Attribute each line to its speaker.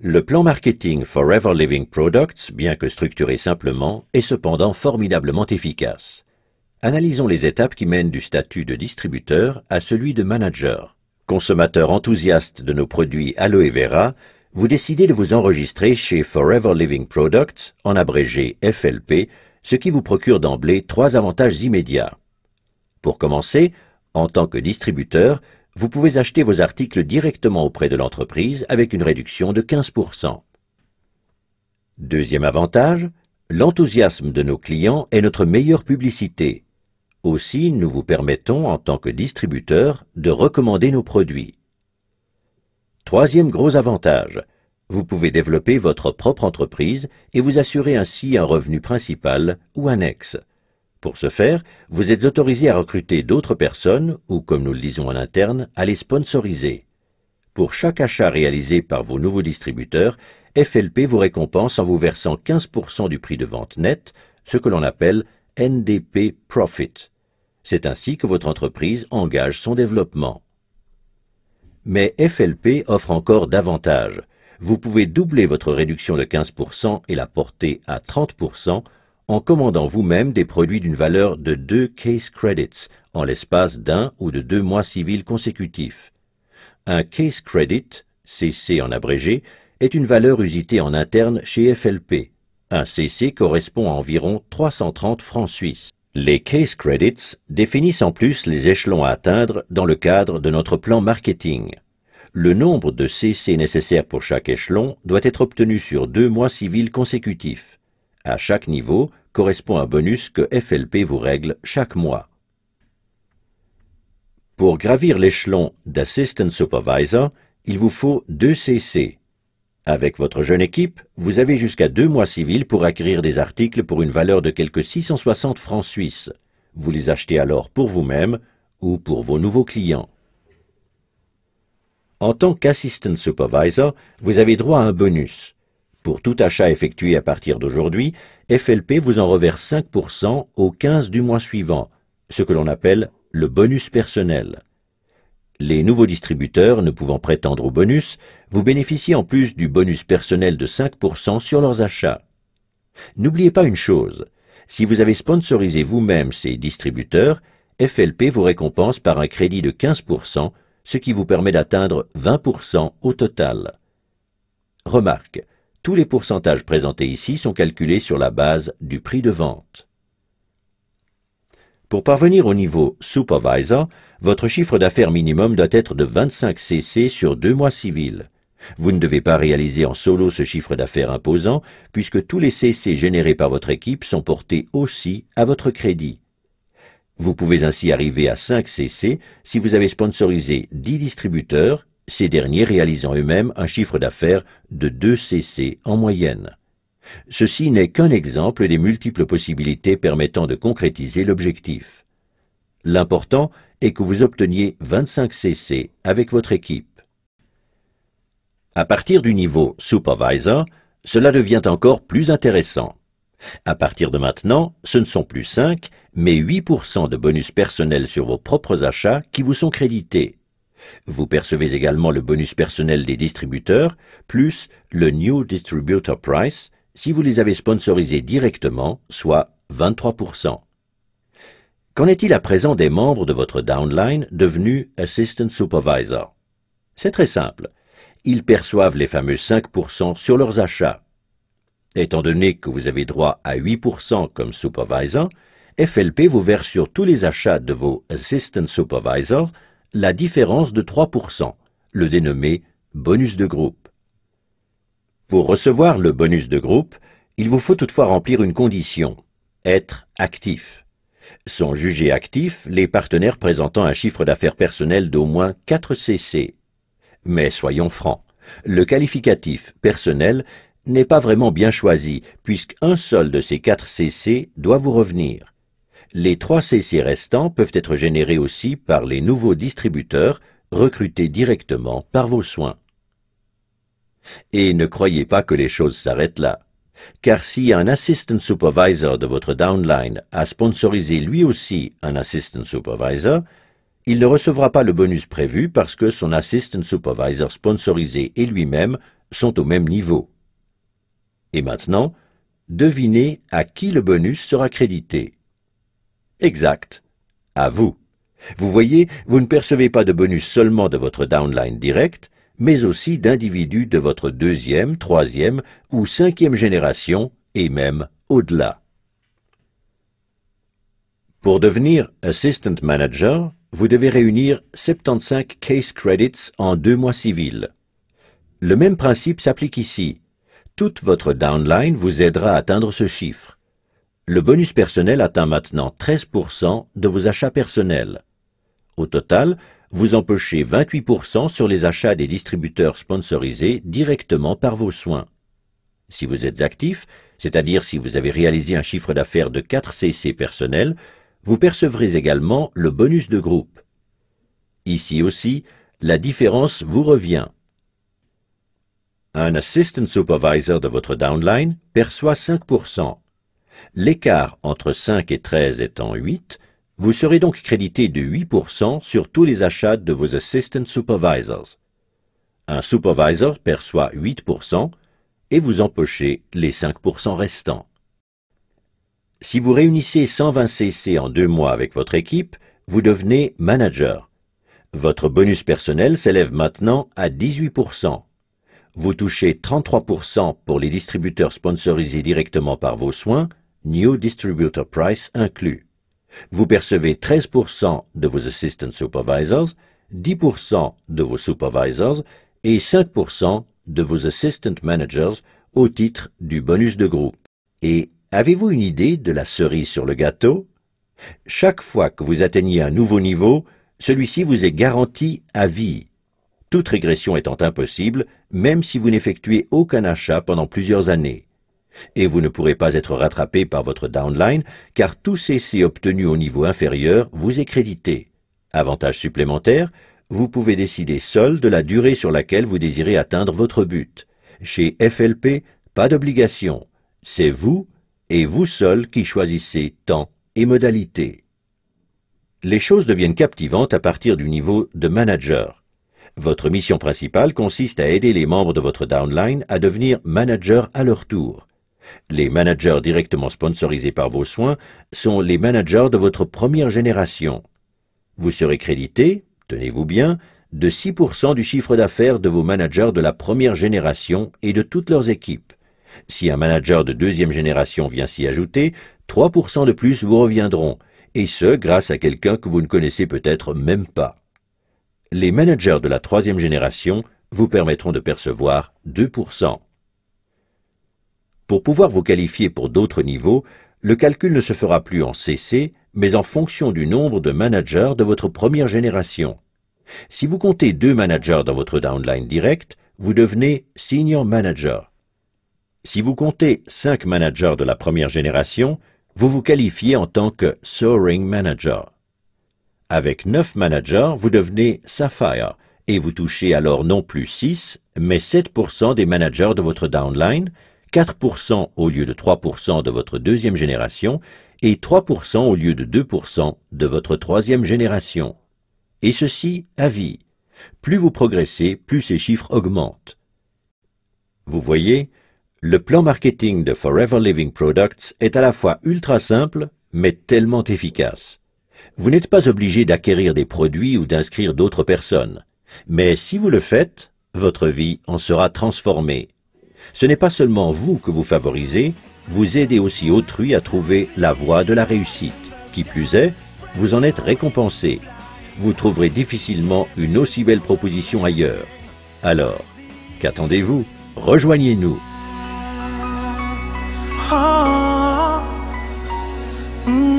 Speaker 1: Le plan marketing Forever Living Products, bien que structuré simplement, est cependant formidablement efficace. Analysons les étapes qui mènent du statut de distributeur à celui de manager. Consommateur enthousiaste de nos produits Aloe Vera, vous décidez de vous enregistrer chez Forever Living Products, en abrégé FLP, ce qui vous procure d'emblée trois avantages immédiats. Pour commencer, en tant que distributeur, vous pouvez acheter vos articles directement auprès de l'entreprise avec une réduction de 15%. Deuxième avantage, l'enthousiasme de nos clients est notre meilleure publicité. Aussi, nous vous permettons, en tant que distributeur, de recommander nos produits. Troisième gros avantage, vous pouvez développer votre propre entreprise et vous assurer ainsi un revenu principal ou annexe. Pour ce faire, vous êtes autorisé à recruter d'autres personnes ou, comme nous le disons en interne, à les sponsoriser. Pour chaque achat réalisé par vos nouveaux distributeurs, FLP vous récompense en vous versant 15% du prix de vente net, ce que l'on appelle NDP Profit. C'est ainsi que votre entreprise engage son développement. Mais FLP offre encore davantage. Vous pouvez doubler votre réduction de 15% et la porter à 30% en commandant vous-même des produits d'une valeur de deux case credits en l'espace d'un ou de deux mois civils consécutifs. Un case credit, CC en abrégé, est une valeur usitée en interne chez FLP. Un CC correspond à environ 330 francs suisses. Les case credits définissent en plus les échelons à atteindre dans le cadre de notre plan marketing. Le nombre de CC nécessaires pour chaque échelon doit être obtenu sur deux mois civils consécutifs. À chaque niveau correspond un bonus que FLP vous règle chaque mois. Pour gravir l'échelon d'Assistant Supervisor, il vous faut 2 CC. Avec votre jeune équipe, vous avez jusqu'à deux mois civils pour acquérir des articles pour une valeur de quelques 660 francs suisses. Vous les achetez alors pour vous-même ou pour vos nouveaux clients. En tant qu'Assistant Supervisor, vous avez droit à un bonus. Pour tout achat effectué à partir d'aujourd'hui, FLP vous en reverse 5% au 15 du mois suivant, ce que l'on appelle le bonus personnel. Les nouveaux distributeurs ne pouvant prétendre au bonus, vous bénéficiez en plus du bonus personnel de 5% sur leurs achats. N'oubliez pas une chose, si vous avez sponsorisé vous-même ces distributeurs, FLP vous récompense par un crédit de 15%, ce qui vous permet d'atteindre 20% au total. Remarque, tous les pourcentages présentés ici sont calculés sur la base du prix de vente. Pour parvenir au niveau Supervisor, votre chiffre d'affaires minimum doit être de 25 CC sur deux mois civils. Vous ne devez pas réaliser en solo ce chiffre d'affaires imposant, puisque tous les CC générés par votre équipe sont portés aussi à votre crédit. Vous pouvez ainsi arriver à 5 CC si vous avez sponsorisé 10 distributeurs ces derniers réalisant eux-mêmes un chiffre d'affaires de 2 CC en moyenne. Ceci n'est qu'un exemple des multiples possibilités permettant de concrétiser l'objectif. L'important est que vous obteniez 25 CC avec votre équipe. À partir du niveau Supervisor, cela devient encore plus intéressant. À partir de maintenant, ce ne sont plus 5, mais 8% de bonus personnel sur vos propres achats qui vous sont crédités. Vous percevez également le bonus personnel des distributeurs, plus le New Distributor Price si vous les avez sponsorisés directement, soit 23%. Qu'en est-il à présent des membres de votre downline devenus Assistant Supervisor? C'est très simple. Ils perçoivent les fameux 5% sur leurs achats. Étant donné que vous avez droit à 8% comme supervisor, FLP vous verse sur tous les achats de vos Assistant Supervisors la différence de 3%, le dénommé bonus de groupe. Pour recevoir le bonus de groupe, il vous faut toutefois remplir une condition, être actif. Sont jugés actifs les partenaires présentant un chiffre d'affaires personnel d'au moins 4 CC. Mais soyons francs, le qualificatif personnel n'est pas vraiment bien choisi, puisqu'un seul de ces 4 CC doit vous revenir. Les 3 CC restants peuvent être générés aussi par les nouveaux distributeurs recrutés directement par vos soins. Et ne croyez pas que les choses s'arrêtent là. Car si un assistant supervisor de votre downline a sponsorisé lui aussi un assistant supervisor, il ne recevra pas le bonus prévu parce que son assistant supervisor sponsorisé et lui-même sont au même niveau. Et maintenant, devinez à qui le bonus sera crédité. Exact, à vous. Vous voyez, vous ne percevez pas de bonus seulement de votre downline direct, mais aussi d'individus de votre deuxième, troisième ou cinquième génération et même au-delà. Pour devenir Assistant Manager, vous devez réunir 75 case credits en deux mois civils. Le même principe s'applique ici. Toute votre downline vous aidera à atteindre ce chiffre. Le bonus personnel atteint maintenant 13% de vos achats personnels. Au total, vous empochez 28% sur les achats des distributeurs sponsorisés directement par vos soins. Si vous êtes actif, c'est-à-dire si vous avez réalisé un chiffre d'affaires de 4 CC personnels, vous percevrez également le bonus de groupe. Ici aussi, la différence vous revient. Un assistant supervisor de votre downline perçoit 5%. L'écart entre 5 et 13 étant 8, vous serez donc crédité de 8% sur tous les achats de vos assistant supervisors. Un supervisor perçoit 8% et vous empochez les 5% restants. Si vous réunissez 120 CC en deux mois avec votre équipe, vous devenez manager. Votre bonus personnel s'élève maintenant à 18%. Vous touchez 33% pour les distributeurs sponsorisés directement par vos soins, New Distributor Price inclus. Vous percevez 13% de vos Assistant Supervisors, 10% de vos Supervisors et 5% de vos Assistant Managers au titre du bonus de groupe. Et Avez-vous une idée de la cerise sur le gâteau? Chaque fois que vous atteignez un nouveau niveau, celui-ci vous est garanti à vie. Toute régression étant impossible, même si vous n'effectuez aucun achat pendant plusieurs années. Et vous ne pourrez pas être rattrapé par votre downline, car tout CC obtenu au niveau inférieur vous est crédité. Avantage supplémentaire, vous pouvez décider seul de la durée sur laquelle vous désirez atteindre votre but. Chez FLP, pas d'obligation. C'est vous et vous seul qui choisissez temps et modalité. Les choses deviennent captivantes à partir du niveau de manager. Votre mission principale consiste à aider les membres de votre downline à devenir managers à leur tour. Les managers directement sponsorisés par vos soins sont les managers de votre première génération. Vous serez crédité, tenez-vous bien, de 6% du chiffre d'affaires de vos managers de la première génération et de toutes leurs équipes. Si un manager de deuxième génération vient s'y ajouter, 3% de plus vous reviendront, et ce grâce à quelqu'un que vous ne connaissez peut-être même pas. Les managers de la troisième génération vous permettront de percevoir 2%. Pour pouvoir vous qualifier pour d'autres niveaux, le calcul ne se fera plus en CC, mais en fonction du nombre de managers de votre première génération. Si vous comptez deux managers dans votre downline direct, vous devenez senior manager. Si vous comptez 5 managers de la première génération, vous vous qualifiez en tant que Soaring Manager. Avec 9 managers, vous devenez Sapphire et vous touchez alors non plus 6, mais 7% des managers de votre downline, 4% au lieu de 3% de votre deuxième génération et 3% au lieu de 2% de votre troisième génération. Et ceci à vie. Plus vous progressez, plus ces chiffres augmentent. Vous voyez, le plan marketing de Forever Living Products est à la fois ultra simple, mais tellement efficace. Vous n'êtes pas obligé d'acquérir des produits ou d'inscrire d'autres personnes. Mais si vous le faites, votre vie en sera transformée. Ce n'est pas seulement vous que vous favorisez, vous aidez aussi autrui à trouver la voie de la réussite. Qui plus est, vous en êtes récompensé. Vous trouverez difficilement une aussi belle proposition ailleurs. Alors, qu'attendez-vous? Rejoignez-nous. heart. Mm-hmm.